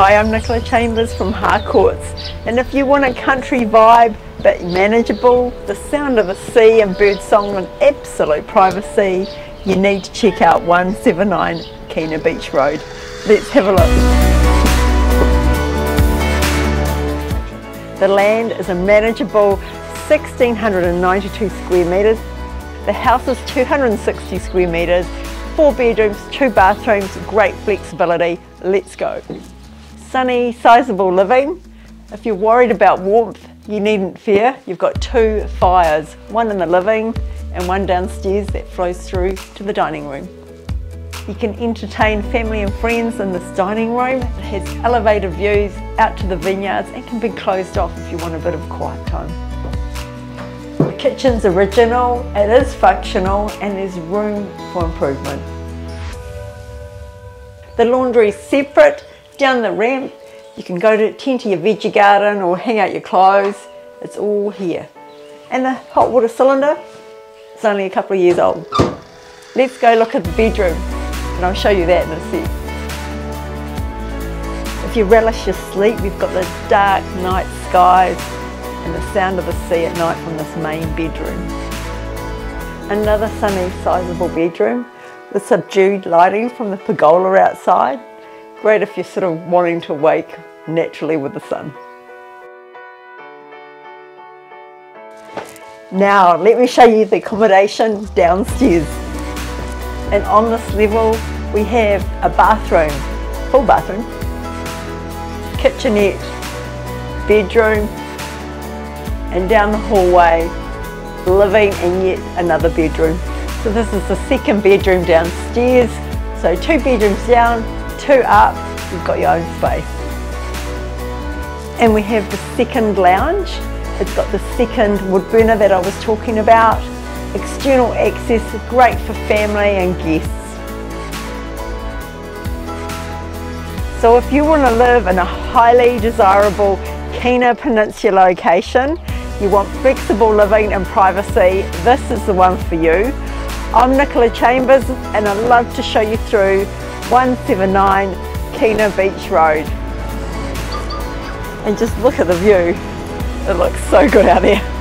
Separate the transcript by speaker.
Speaker 1: Hi, I'm Nicola Chambers from Harcourts and if you want a country vibe but manageable, the sound of the sea and birdsong and absolute privacy, you need to check out 179 Kina Beach Road. Let's have a look. The land is a manageable 1692 square metres. The house is 260 square metres, four bedrooms, two bathrooms, great flexibility. Let's go sunny, sizable living. If you're worried about warmth, you needn't fear. You've got two fires, one in the living and one downstairs that flows through to the dining room. You can entertain family and friends in this dining room. It has elevated views out to the vineyards and can be closed off if you want a bit of quiet time. The kitchen's original, it is functional and there's room for improvement. The laundry is separate down the ramp. You can go to tend to your veggie garden or hang out your clothes. It's all here. And the hot water cylinder, it's only a couple of years old. Let's go look at the bedroom and I'll show you that in a sec. If you relish your sleep, we've got the dark night skies and the sound of the sea at night from this main bedroom. Another sunny, sizable bedroom with subdued lighting from the pergola outside. Great if you're sort of wanting to wake naturally with the sun. Now let me show you the accommodation downstairs. And on this level we have a bathroom, full bathroom, kitchenette, bedroom, and down the hallway, living and yet another bedroom. So this is the second bedroom downstairs. So two bedrooms down, two up, you've got your own space. And we have the second lounge. It's got the second wood burner that I was talking about. External access, great for family and guests. So if you want to live in a highly desirable Kina Peninsula location, you want flexible living and privacy, this is the one for you. I'm Nicola Chambers and I'd love to show you through 179 Kina Beach Road. And just look at the view. It looks so good out there.